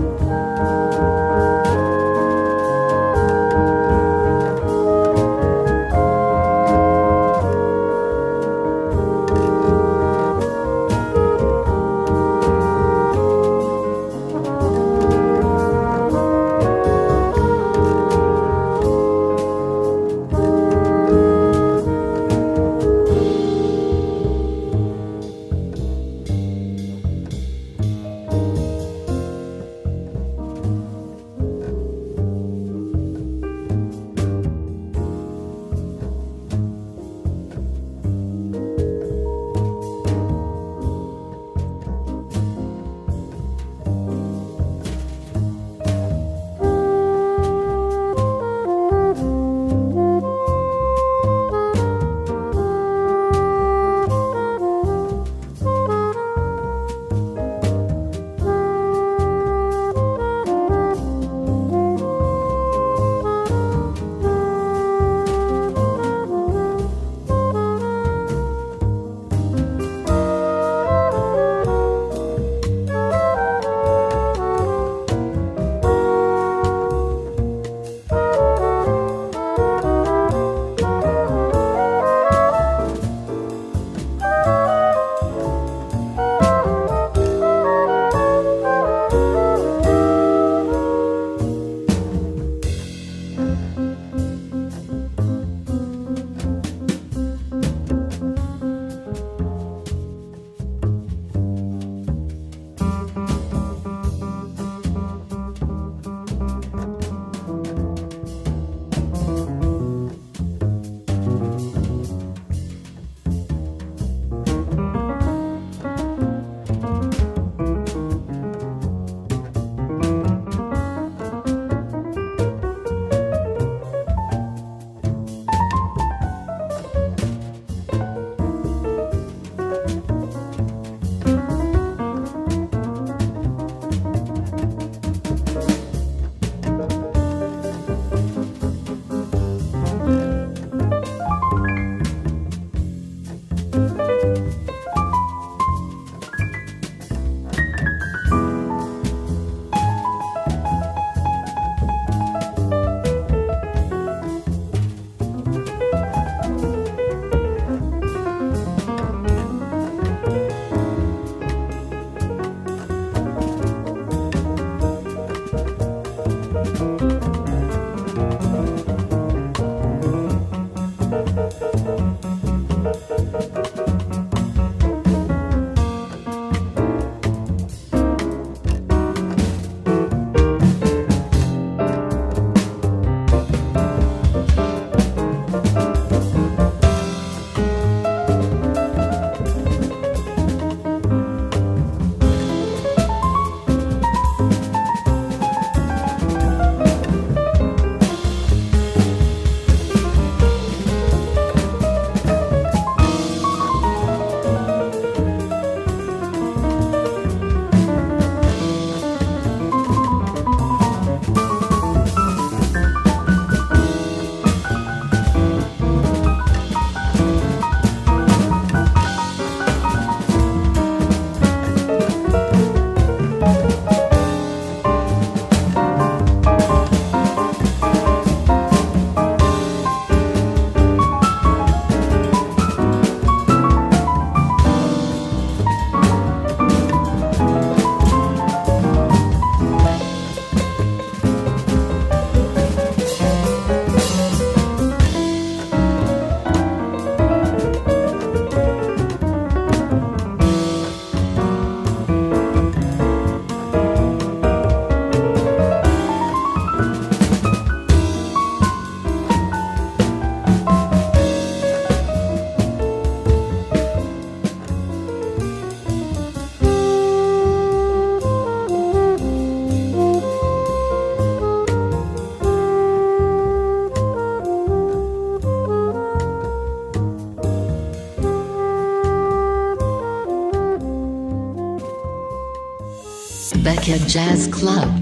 A jazz Club.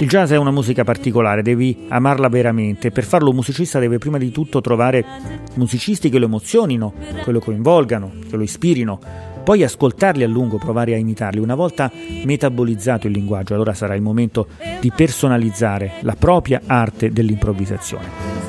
Il jazz è una musica particolare, devi amarla veramente. Per farlo un musicista deve prima di tutto trovare musicisti che lo emozionino, che lo coinvolgano, che lo ispirino poi ascoltarli a lungo, provare a imitarli. Una volta metabolizzato il linguaggio, allora sarà il momento di personalizzare la propria arte dell'improvvisazione.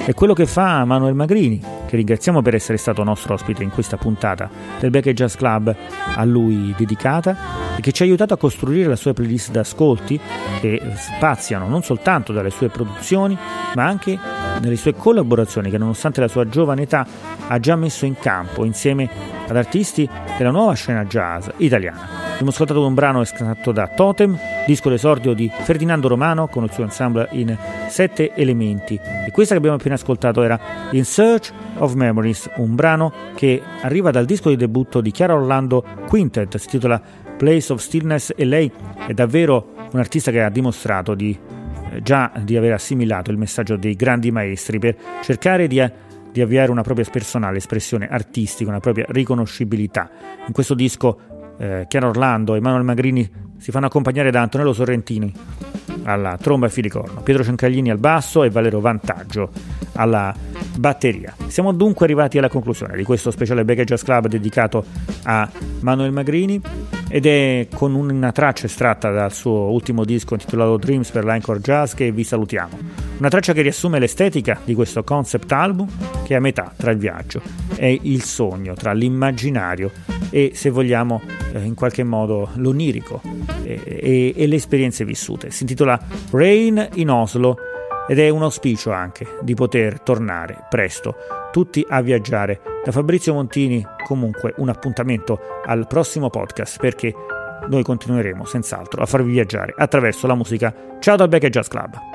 È quello che fa Manuel Magrini, che ringraziamo per essere stato nostro ospite in questa puntata del Beck Jazz Club a lui dedicata e che ci ha aiutato a costruire la sua playlist d'ascolti che spaziano non soltanto dalle sue produzioni ma anche nelle sue collaborazioni che nonostante la sua giovane età ha già messo in campo insieme ad artisti della nuova scena jazz italiana. Abbiamo ascoltato un brano estratto da Totem, disco d'esordio di Ferdinando Romano con il suo ensemble in sette elementi. E questa che abbiamo appena ascoltato era In Search of Memories, un brano che arriva dal disco di debutto di Chiara Orlando Quintet, si intitola Place of Stillness e lei è davvero un artista che ha dimostrato di eh, già di aver assimilato il messaggio dei grandi maestri per cercare di di avviare una propria personale espressione artistica, una propria riconoscibilità. In questo disco eh, Chiara Orlando e Emanuele Magrini si fanno accompagnare da Antonello Sorrentini alla tromba e filicorno, Pietro Ciancaglini al basso e Valero Vantaggio alla batteria. Siamo dunque arrivati alla conclusione di questo speciale Baggage Club dedicato a Manuel Magrini ed è con una traccia estratta dal suo ultimo disco intitolato Dreams per l'Anchor Jazz che vi salutiamo. Una traccia che riassume l'estetica di questo concept album che è a metà tra il viaggio e il sogno, tra l'immaginario e se vogliamo eh, in qualche modo l'onirico e, e, e le esperienze vissute. Si intitola Rain in Oslo ed è un auspicio anche di poter tornare presto tutti a viaggiare. Da Fabrizio Montini comunque un appuntamento al prossimo podcast perché noi continueremo senz'altro a farvi viaggiare attraverso la musica. Ciao dal Back Jazz Club.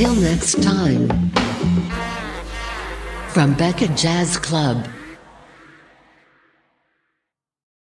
Till next time. From Becca Jazz Club.